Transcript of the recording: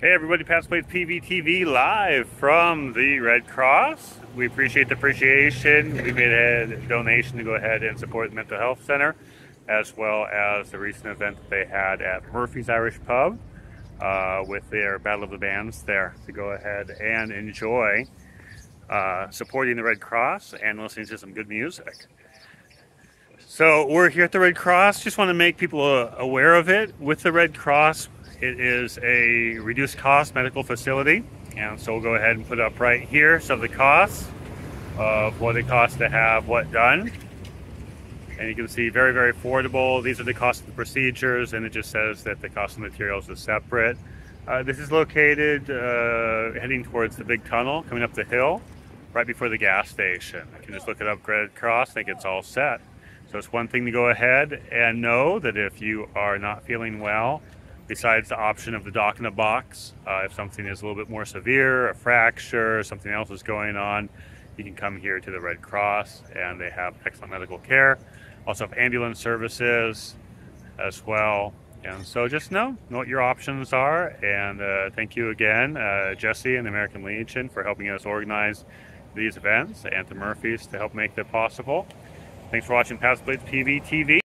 Hey everybody, Pat's Plates PVTV live from the Red Cross. We appreciate the appreciation. We made a donation to go ahead and support the Mental Health Center as well as the recent event that they had at Murphy's Irish Pub uh, with their Battle of the Bands there to go ahead and enjoy uh, supporting the Red Cross and listening to some good music. So we're here at the Red Cross. Just want to make people uh, aware of it. With the Red Cross, it is a reduced cost medical facility. And so we'll go ahead and put up right here some of the costs of what it costs to have what done. And you can see very, very affordable. These are the cost of the procedures, and it just says that the cost of materials is separate. Uh, this is located uh, heading towards the big tunnel coming up the hill right before the gas station. I can just look it up Red Cross, I think it's all set. So it's one thing to go ahead and know that if you are not feeling well, besides the option of the dock in a box. Uh, if something is a little bit more severe, a fracture, something else is going on, you can come here to the Red Cross and they have excellent medical care. Also have ambulance services as well. And so just know, know what your options are. And uh, thank you again, uh, Jesse and the American Legion for helping us organize these events and to Murphy's to help make that possible. Thanks for watching Pat's Plates PV TV.